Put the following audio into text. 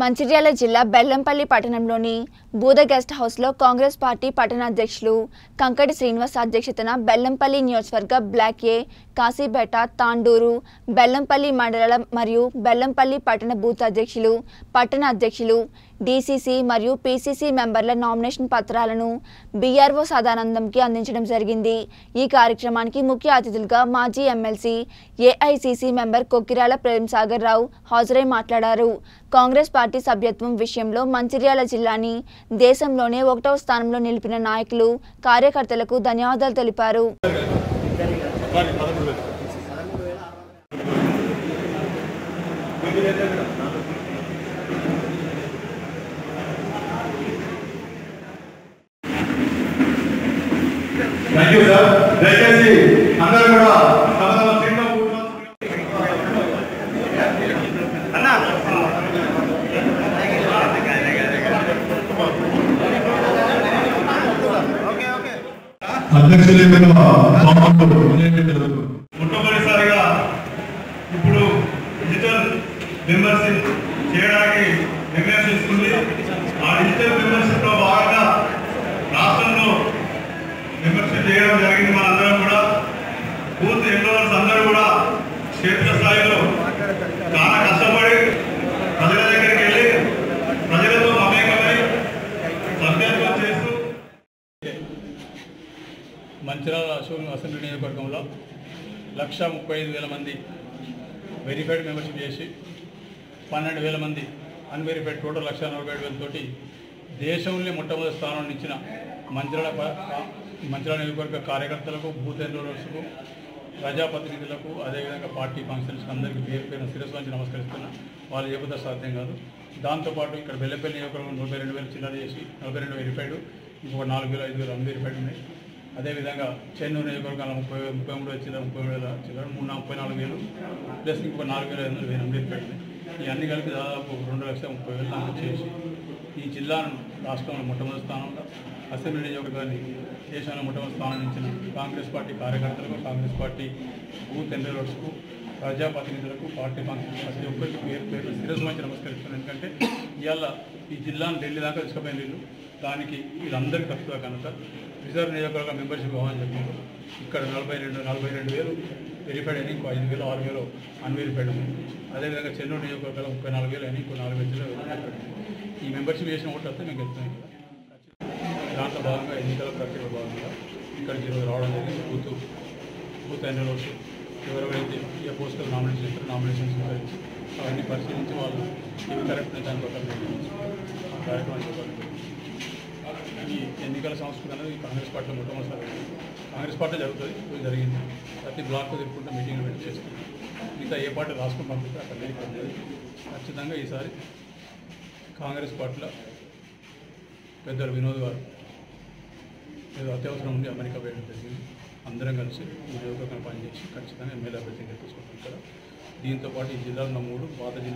మంచిర్యాల జిల్లా బెల్లంపల్లి పట్టణంలోని బూద గెస్ట్ హౌస్లో కాంగ్రెస్ పార్టీ పట్టణ అధ్యక్షులు కంకటి శ్రీనివాస్ అధ్యక్షతన బెల్లంపల్లి నియోజకవర్గ బ్లాక్ ఏ కాశీపేట తాండూరు బెల్లంపల్లి మండలం మరియు బెల్లంపల్లి పట్టణ బూత్ అధ్యక్షులు పట్టణ అధ్యక్షులు డీసీసీ మరియు పీసీసీ మెంబర్ల నామినేషన్ పత్రాలను బీఆర్ఓ సదానందంకి అందించడం జరిగింది. ఈ కార్యక్రమానికి ముఖ్య అతిథులుగా మాజీ MLC AICC member Kokkirala Prem Sagar Rao హాజరై మాట్లాడారు. కాంగ్రెస్ పార్టీ సభ్యత్వం విషయంలో మంచిర్యాల జిల్లాని దేశంలోనే ఒకటవ స్థానంలో నిలిపిన నాయకులు కార్యకర్తలకు ధన్యవాదాలు తెలిపారు. దయచేసి అందరూ కూడా అధ్యక్షులు మొట్టమొదటిసారిగా ఇప్పుడు డిజిటల్ మెంబర్షిప్ చేయడానికి నిర్ణయం తీసుకుంది ఆ డిజిటల్ మెంబర్షిప్లో భాగంగా రాష్ట్రంలో మెంబర్షిప్ చేయడం జరిగింది మన అందరం కూడా బూత్ ఎంప్లాయర్స్ అందరూ కూడా క్షేత్ర స్థాయిలో చాలా కష్టపడి ప్రజల దగ్గరికి వెళ్ళి ప్రజలతో మమేకమై సభ్యత్వం చేస్తూ మంచిర్యాల అసెంబ్లీ నియోజకవర్గంలో లక్ష ముప్పై ఐదు వేల మంది వెరిఫైడ్ మెంబర్షిప్ చేసి పన్నెండు వేల మంది అన్వెరిఫైడ్ టోటల్ లక్ష నలభై ఏడు వేలతోటి దేశంలో మొట్టమొదటి స్థానం ఇచ్చిన మంత్రుల ప- నియోజకవర్గ కార్యకర్తలకు బూత్ ఎన్రోలర్స్కు ప్రజాప్రతినిధులకు అదేవిధంగా పార్టీ ఫంక్షన్స్ అందరికీ పేరు పేరు శిరస్వాంచి నమస్కరిస్తున్నా వాళ్ళు చెబుతా సాధ్యం కాదు. దాంతోపాటు ఇక్కడ బెల్లపల్లి నియోజకవర్గం నలభై రెండు వేలు చిల్లర చేసి నలభై రెండు వెరిఫైడ్ ఇంకొక నాలుగు వేలు ఐదు వేలు అన్వెరిఫైడ్ ఉన్నాయి. అదేవిధంగా చెన్నూరు నియోజకవర్గాల ముప్పై వేలు ముప్పై మూడు చిల్లర ముప్పై వేల చిల్లర మూడు ముప్పై నాలుగు వేలు ప్లస్ ఇంకొక నాలుగు వేల ఐదు వందలు వేలు అన్వెరిఫైడ్ ఈ అన్ని కలిపి దాదాపు రెండు లక్షల ముప్పై వేలు దాకా చేసి ఈ జిల్లాను రాష్ట్రంలో మొట్టమొదటి స్థానంలో అసెంబ్లీ నియోజకవర్గాన్ని దేశంలో మొట్టమొదటి స్థానం ఇచ్చిన కాంగ్రెస్ పార్టీ కార్యకర్తలకు కాంగ్రెస్ పార్టీ బూత్ ఎన్రోలర్స్కు ప్రజాప్రతినిధులకు పార్టీ ఫంక్షన్ ప్రతి ఒక్కరికి పేరు పేరు శిరస్సు మంచి నమస్కరిస్తున్నాను. ఎందుకంటే ఇవాళ ఈ జిల్లాను ఢిల్లీ దాకా తీసుకుపోయిన వీళ్ళు. దానికి వీళ్ళందరికీ కష్టమే కనుక రిజర్వ్ నియోజకవర్గ మెంబర్షిప్ కావాలని చెప్పారు. ఇక్కడ నలభై రెండు నలభై రెండు వేలు వెరిఫైడ్ అయినా ఇంకో ఐదు వేలు ఆరు వేలు అన్వెరిఫైడ్ ఉంది. అదేవిధంగా చెన్నూరు నియోజకవర్గాలు ముప్పై నాలుగు వేలు అని ఇంకో నాలుగు వేలు ఈ మెంబర్షిప్ చేసిన ఓట్లు వస్తే మేము గెలుస్తాం దాంట్లో భాగంగా ఎన్నికల ప్రక్రియలో భాగంగా ఇక్కడికి ఈరోజు రావడం జరిగింది. బూత్ బూత్ ఎన్రోల్స్ ఎవరెవరైతే ఏ పోస్టులు నామినేషన్ ఇస్తారో నామినేషన్ స్వీకరించి అవన్నీ పరిశీలించి వాళ్ళు ఇవి కరెక్ట్ దాని ప్రకారం కార్యక్రమం ఈ ఎన్నికల సంస్కృతి అనేది కాంగ్రెస్ పార్టీలో మొట్టమొదటిసారి కాంగ్రెస్ పార్టీ జరుగుతుంది ఇది జరిగింది. ప్రతి బ్లాక్ తిరుగుకుంటే మీటింగ్లు పెట్టి చేస్తుంది మిగతా ఏ పార్టీ రాసుకుని పంపిస్తే అక్కడ లేదు, ఖచ్చితంగా ఈసారి కాంగ్రెస్ పార్టీలో పెద్దలు వినోద్ గారు ఏదో అత్యవసరం ఉండి అమెరికా వేయడం జరిగింది. అందరం కలిసి ఈ నియోజకవర్గం పనిచేసి ఖచ్చితంగా ఎమ్మెల్యే అభ్యర్థిని గెలిపించుకుంటాం ఇక్కడ. దీంతో పాటు ఈ జిల్లాలో ఉన్న మూడు పాత జిల్లా